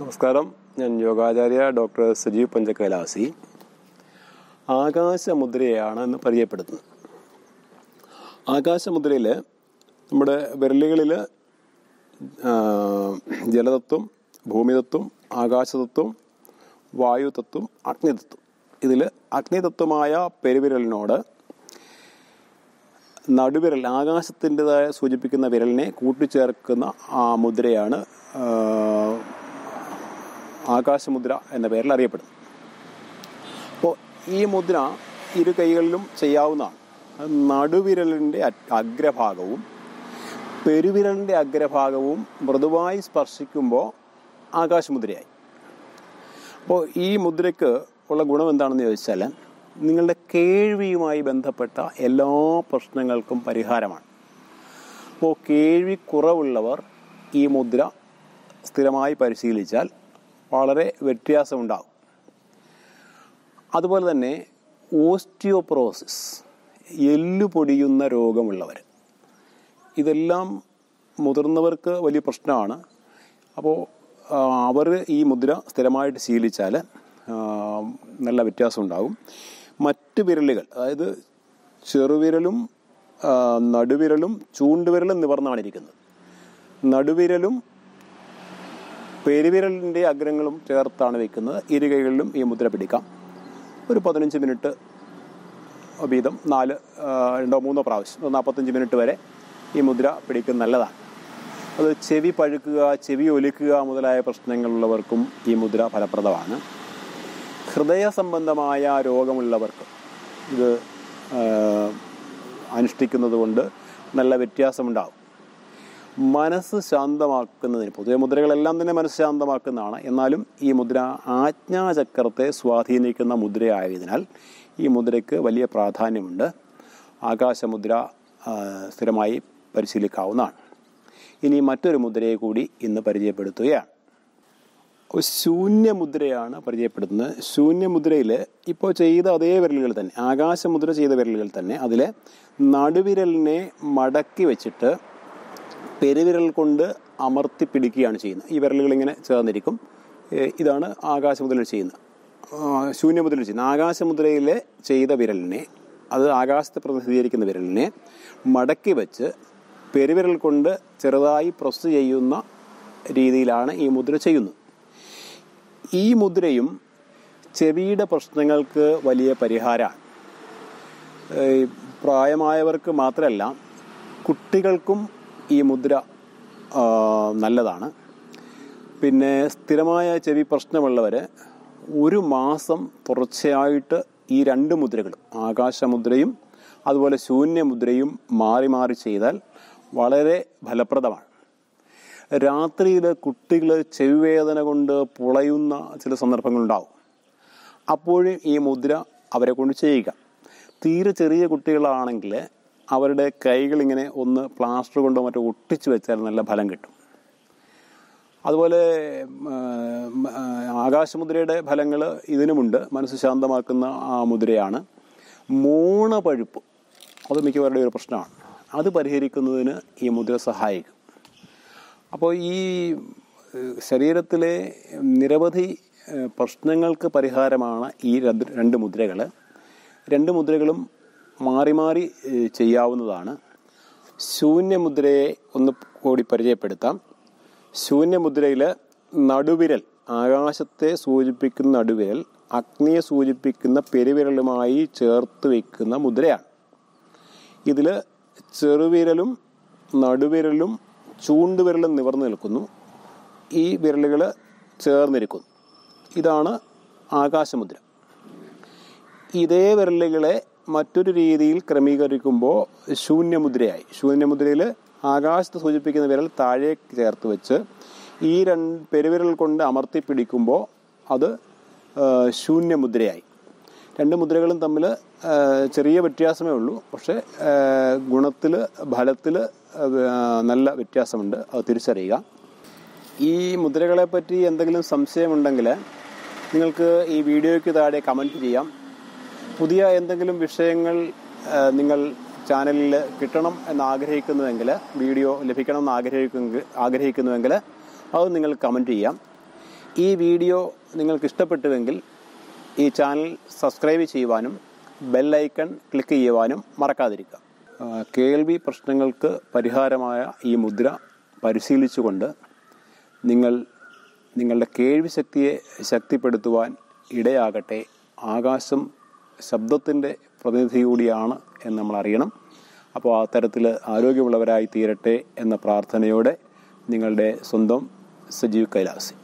നമസ്കാരം. ഞാൻ യോഗാചാര്യ ഡോക്ടർ സജീവ് പഞ്ചകൈലാസി. ആകാശമുദ്രയാണ് എന്ന് പരിചയപ്പെടുത്തുന്നത്. ആകാശമുദ്രയിൽ നമ്മുടെ വിരലുകളിൽ ജലതത്വം ഭൂമിതത്വം ആകാശതത്വം വായുതത്വം അഗ്നിതത്വം. ഇതിൽ അഗ്നിതത്വമായ പെരുവിരലിനോട് നടുവിരൽ ആകാശത്തിന്റെതായ സൂചിപ്പിക്കുന്ന വിരലിനെ കൂട്ടിച്ചേർക്കുന്ന ആ മുദ്രയാണ് ആകാശമുദ്ര എന്ന പേരിൽ അറിയപ്പെടുന്നു അപ്പോൾ ഈ മുദ്ര ഇരു കൈകളിലും ചെയ്യാവുന്നതാണ്. നടുവിരലിന്റെ അഗ്രഭാഗവും പെരുവിരലിന്റെ അഗ്രഭാഗവും മൃദുവായി സ്പർശിക്കുമ്പോൾ ആകാശമുദ്രയായി. അപ്പോൾ ഈ മുദ്രയ്ക്ക് ഉള്ള ഗുണം എന്താണെന്ന് ചോദിച്ചാൽ നിങ്ങളുടെ കേൾവിയുമായി ബന്ധപ്പെട്ട എല്ലാ പ്രശ്നങ്ങൾക്കും പരിഹാരമാണ്. അപ്പോൾ കേൾവി കുറവുള്ളവർ ഈ മുദ്ര സ്ഥിരമായി പരിശീലിച്ചാൽ വളരെ വ്യത്യാസമുണ്ടാകും. അതുപോലെ തന്നെ ഓസ്റ്റിയോപ്രോസിസ് എല്ലു പൊടിയുന്ന രോഗമുള്ളവർ. ഇതെല്ലാം മുതിർന്നവർക്ക് വലിയ പ്രശ്നമാണ്. അപ്പോൾ അവർ ഈ മുദ്ര സ്ഥിരമായിട്ട് ശീലിച്ചാൽ നല്ല വ്യത്യാസം ഉണ്ടാകും മറ്റ് വിരലുകൾ അതായത് ചെറുവിരലും നടുവിരലും ചൂണ്ടുവിരലും നിവർന്നാണ് ഇരിക്കുന്നത്. നടുവിരലും പെരുവിരലിന്റെ അഗ്രങ്ങളും ചേർത്താണ് വെക്കുന്നത്. ഇരുകൈകളിലും ഈ മുദ്ര പിടിക്കാം. ഒരു പതിനഞ്ച് മിനിറ്റ് വീതം നാല് രണ്ടോ മൂന്നോ പ്രാവശ്യം നാൽപ്പത്തഞ്ച് മിനിറ്റ് വരെ ഈ മുദ്ര പിടിക്കുന്നത് നല്ലതാണ്. അത് ചെവി പഴുക്കുക ചെവി ഒലിക്കുക മുതലായ പ്രശ്നങ്ങളുള്ളവർക്കും ഈ മുദ്ര ഫലപ്രദമാണ്. ഹൃദയ സംബന്ധമായ രോഗമുള്ളവർക്ക് ഇത് അനുഷ്ഠിക്കുന്നത് കൊണ്ട് നല്ല വ്യത്യാസമുണ്ടാകും മനസ്സ് ശാന്തമാക്കുന്നതിന് പൊതുവെ മുദ്രകളെല്ലാം തന്നെ മനസ്സ് ശാന്തമാക്കുന്നതാണ്. എന്നാലും ഈ മുദ്ര ആജ്ഞാചക്രത്തെ സ്വാധീനിക്കുന്ന മുദ്രയായതിനാൽ ഈ മുദ്രയ്ക്ക് വലിയ പ്രാധാന്യമുണ്ട്. ആകാശമുദ്ര സ്ഥിരമായി പരിശീലിക്കാവുന്നതാണ്. ഇനി മറ്റൊരു മുദ്രയെ കൂടി ഇന്ന് പരിചയപ്പെടുത്തുകയാണ്. ശൂന്യമുദ്രയാണ് പരിചയപ്പെടുത്തുന്നത്. ശൂന്യമുദ്രയിൽ ഇപ്പോൾ ചെയ്ത അതേ വിരലുകൾ തന്നെ ആകാശമുദ്ര ചെയ്ത വിരലുകൾ തന്നെ അതിലെ നടുവിരലിനെ മടക്കി വെച്ചിട്ട് പെരുവിരൽ കൊണ്ട് അമർത്തി പിടിക്കുകയാണ് ചെയ്യുന്നത്. ഈ വിരലുകൾ ഇങ്ങനെ ചേർന്നിരിക്കും ഇതാണ് ആകാശമുദ്രയിൽ ചെയ്യുന്നത് ശൂന്യമുദ്രയിൽ ചെയ്യുന്നത് ആകാശമുദ്രയിലെ ചെയ്ത വിരലിനെ അത് ആകാശത്തെ പ്രതിനിധീകരിക്കുന്ന വിരലിനെ മടക്കി വെച്ച് പെരുവിരൽ കൊണ്ട് ചെറുതായി പ്രസ് ചെയ്യുന്ന രീതിയിലാണ് ഈ മുദ്ര ചെയ്യുന്നത്. ഈ മുദ്രയും ചെവിയുടെ പ്രശ്നങ്ങൾക്ക് വലിയ പരിഹാരമാണ്. പ്രായമായവർക്ക് മാത്രമല്ല കുട്ടികൾക്കും ഈ മുദ്ര നല്ലതാണ്. പിന്നെ സ്ഥിരമായ ചെവി പ്രശ്നമുള്ളവർ ഒരു മാസം തുടർച്ചയായിട്ട് ഈ രണ്ട് മുദ്രകളും ആകാശമുദ്രയും അതുപോലെ ശൂന്യമുദ്രയും മാറി മാറി ചെയ്താൽ വളരെ ഫലപ്രദമാണ്. രാത്രിയിൽ കുട്ടികൾ ചെവിവേദന കൊണ്ട് പുളയുന്ന ചില സന്ദർഭങ്ങളുണ്ടാവും. അപ്പോഴും ഈ മുദ്ര അവരെ കൊണ്ട് ചെയ്യുക. തീരെ ചെറിയ കുട്ടികളാണെങ്കിൽ അവരുടെ കൈകളിങ്ങനെ ഒന്ന് പ്ലാസ്റ്റർ കൊണ്ടോ മറ്റോ ഒട്ടിച്ചു വെച്ചാൽ നല്ല ഫലം കിട്ടും. അതുപോലെ ആകാശമുദ്രയുടെ ഫലങ്ങൾ ഇതിനുമുണ്ട്. മനസ്സ് ശാന്തമാക്കുന്ന ആ മുദ്രയാണ്. മൂണപഴുപ്പ് അത് മിക്കവരുടെ ഒരു പ്രശ്നമാണ്. അത് പരിഹരിക്കുന്നതിന് ഈ മുദ്ര സഹായിക്കും. അപ്പോൾ ഈ ശരീരത്തിലെ നിരവധി പ്രശ്നങ്ങൾക്ക് പരിഹാരമാണ് ഈ രണ്ട് മുദ്രകൾ. രണ്ട് മുദ്രകളും മാറി മാറി ചെയ്യാവുന്നതാണ്. ശൂന്യമുദ്രയെ ഒന്ന് കൂടി പരിചയപ്പെടുത്താം. ശൂന്യമുദ്രയിൽ നടുവിരൽ ആകാശത്തെ സൂചിപ്പിക്കുന്ന നടുവിരൽ അഗ്നിയെ സൂചിപ്പിക്കുന്ന പെരുവിരലുമായി ചേർത്ത് വയ്ക്കുന്ന മുദ്രയാണ്. ഇതിൽ ചെറുവിരലും നടുവിരലും ചൂണ്ടുവിരലും നിവർന്നു നിൽക്കുന്നു. ഈ വിരലുകൾ ചേർന്നിരിക്കുന്നു. ഇതാണ് ആകാശമുദ്ര. ഇതേ വിരലുകളെ മറ്റൊരു രീതിയിൽ ക്രമീകരിക്കുമ്പോൾ ശൂന്യമുദ്രയായി. ശൂന്യമുദ്രയിൽ ആകാശത്ത് സൂചിപ്പിക്കുന്ന വിരൽ താഴേക്ക് ചേർത്ത് വെച്ച് ഈ രണ്ട് പെരുവിരൽ കൊണ്ട് അമർത്തി പിടിക്കുമ്പോൾ അത് ശൂന്യമുദ്രയായി. രണ്ട് മുദ്രകളും തമ്മിൽ ചെറിയ വ്യത്യാസമേ ഉള്ളൂ. പക്ഷേ ഗുണത്തിൽ ഫലത്തിൽ നല്ല വ്യത്യാസമുണ്ട്. അത് തിരിച്ചറിയുക. ഈ മുദ്രകളെപ്പറ്റി എന്തെങ്കിലും സംശയമുണ്ടെങ്കിൽ നിങ്ങൾക്ക് ഈ വീഡിയോയ്ക്ക് താഴെ കമന്റ് ചെയ്യാം. പുതിയ എന്തെങ്കിലും വിഷയങ്ങൾ നിങ്ങൾ ചാനലിൽ കിട്ടണം എന്ന് ആഗ്രഹിക്കുന്നുവെങ്കിൽ വീഡിയോ ലഭിക്കണം എന്ന് ആഗ്രഹിക്കുമെങ്കിൽ ആഗ്രഹിക്കുന്നുവെങ്കിൽ അത് നിങ്ങൾ കമന്റ് ചെയ്യാം. ഈ വീഡിയോ നിങ്ങൾക്ക് ഇഷ്ടപ്പെട്ടുവെങ്കിൽ ഈ ചാനൽ സബ്സ്ക്രൈബ് ചെയ്യുവാനും ബെല്ലൈക്കൺ ക്ലിക്ക് ചെയ്യുവാനും മറക്കാതിരിക്കുക. കേൾവി പ്രശ്നങ്ങൾക്ക് പരിഹാരമായ ഈ മുദ്ര പരിശീലിച്ചുകൊണ്ട് നിങ്ങൾ നിങ്ങളുടെ കേൾവി ശക്തിയെ ശക്തിപ്പെടുത്തുവാൻ ഇടയാകട്ടെ. ആകാശം ശബ്ദത്തിന്റെ പ്രതിനിധി കൂടിയാണ് എന്ന് നമ്മൾ അറിയണം അപ്പോൾ ആ തരത്തിൽ ആരോഗ്യമുള്ളവരായി തീരട്ടെ എന്ന പ്രാർത്ഥനയോടെ നിങ്ങളുടെ സ്വന്തം സജീവ് കൈലാസി.